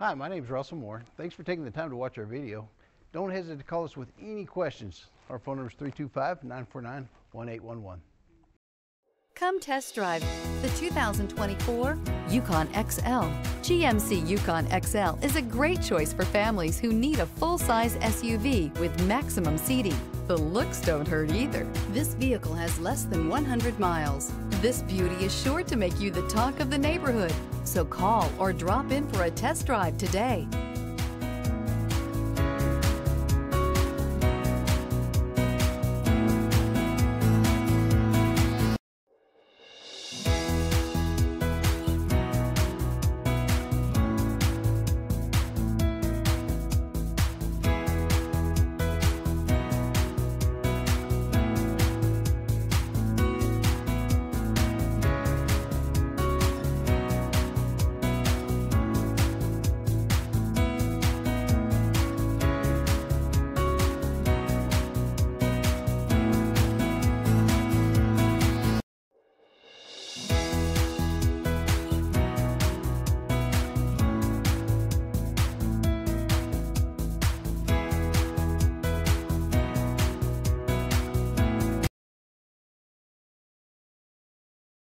Hi, my name is Russell Moore. Thanks for taking the time to watch our video. Don't hesitate to call us with any questions. Our phone number is 325 949 1811. Come test drive the 2024 Yukon XL. GMC Yukon XL is a great choice for families who need a full-size SUV with maximum seating. The looks don't hurt either. This vehicle has less than 100 miles. This beauty is sure to make you the talk of the neighborhood. So call or drop in for a test drive today.